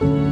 Bye.